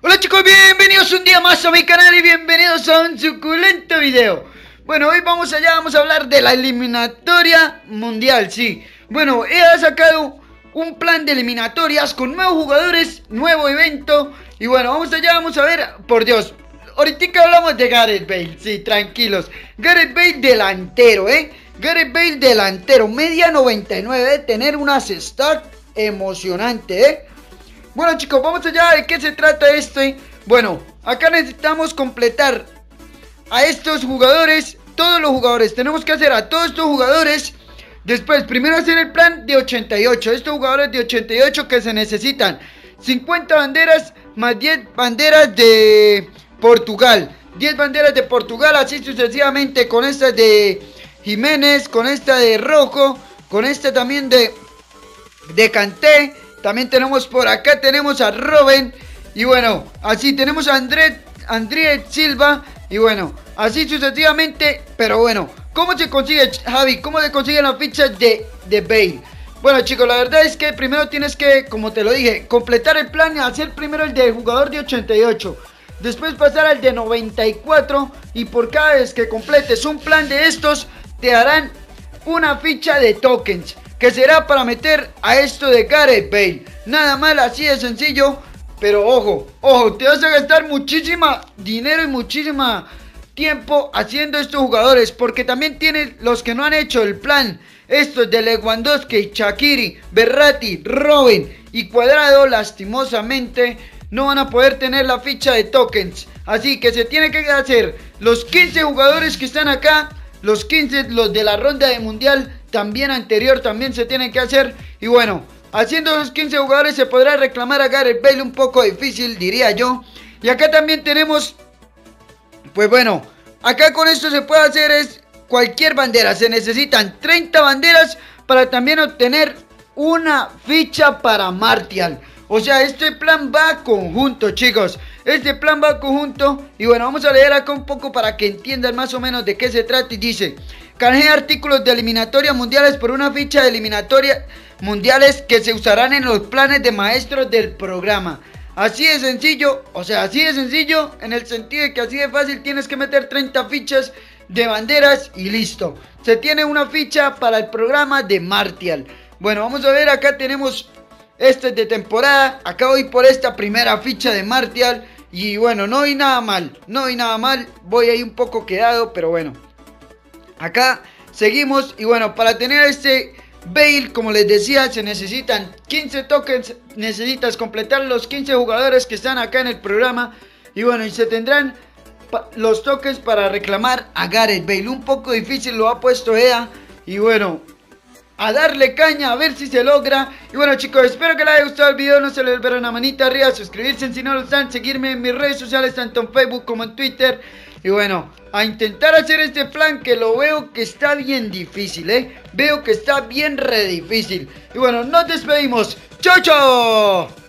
Hola chicos, bienvenidos un día más a mi canal y bienvenidos a un suculento video. Bueno, hoy vamos allá, vamos a hablar de la eliminatoria mundial, sí. Bueno, he sacado un plan de eliminatorias con nuevos jugadores, nuevo evento. Y bueno, vamos allá, vamos a ver, por Dios Ahorita hablamos de Gareth Bale, sí, tranquilos. Gareth Bale delantero, eh Gareth Bale delantero, media 99 de tener una stat emocionante, eh bueno chicos, vamos allá, ¿de qué se trata este? Bueno, acá necesitamos completar a estos jugadores, todos los jugadores, tenemos que hacer a todos estos jugadores Después, primero hacer el plan de 88, estos jugadores de 88 que se necesitan. 50 banderas más 10 banderas de Portugal 10 banderas de Portugal, así sucesivamente con esta de Jiménez, con esta de Rojo, con esta también de, de Canté también tenemos por acá, tenemos a Robin. Y bueno, así tenemos a André, André Silva. Y bueno, así sucesivamente. Pero bueno, ¿cómo se consigue, Javi? ¿Cómo se consigue la ficha de, de Bale? Bueno chicos, la verdad es que primero tienes que, como te lo dije, completar el plan y hacer primero el de jugador de 88. Después pasar al de 94 y por cada vez que completes un plan de estos, te darán una ficha de tokens que será para meter a esto de Gareth Bale. Nada mal, así de sencillo. Pero ojo, ojo, te vas a gastar muchísima dinero y muchísima tiempo haciendo estos jugadores. Porque también tienen los que no han hecho el plan. Estos de Lewandowski, Shakiri, Berratti, Robin y Cuadrado, lastimosamente, no van a poder tener la ficha de tokens. Así que se tiene que hacer los 15 jugadores que están acá, los 15, los de la ronda de mundial, también anterior también se tienen que hacer. Y bueno, haciendo los 15 jugadores se podrá reclamar a Gareth Bale un poco difícil, diría yo. Y acá también tenemos, pues bueno, acá con esto se puede hacer es cualquier bandera. Se necesitan 30 banderas para también obtener una ficha para Martial. O sea, este plan va conjunto, chicos. Este plan va conjunto. Y bueno, vamos a leer acá un poco para que entiendan más o menos de qué se trata. Y dice, Canjea artículos de eliminatoria mundiales por una ficha de eliminatoria mundiales que se usarán en los planes de maestros del programa. Así de sencillo, o sea, así de sencillo en el sentido de que así de fácil tienes que meter 30 fichas de banderas y listo. Se tiene una ficha para el programa de Martial. Bueno, vamos a ver, acá tenemos este de temporada. Acá voy por esta primera ficha de Martial. Y bueno, no hay nada mal, no hay nada mal. Voy ahí un poco quedado, pero bueno. Acá seguimos y bueno, para tener este Bale, como les decía, se necesitan 15 tokens, necesitas completar los 15 jugadores que están acá en el programa y bueno, y se tendrán los tokens para reclamar a Gareth Bale. Un poco difícil lo ha puesto EA y bueno, a darle caña a ver si se logra. Y bueno chicos, espero que les haya gustado el video, no se les olviden una manita arriba, suscribirse si no lo están, seguirme en mis redes sociales, tanto en Facebook como en Twitter. Y bueno, a intentar hacer este plan que lo veo que está bien difícil, ¿eh? Veo que está bien re difícil. Y bueno, nos despedimos. ¡Chao, chao!